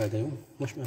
هذا يوم مش مهم.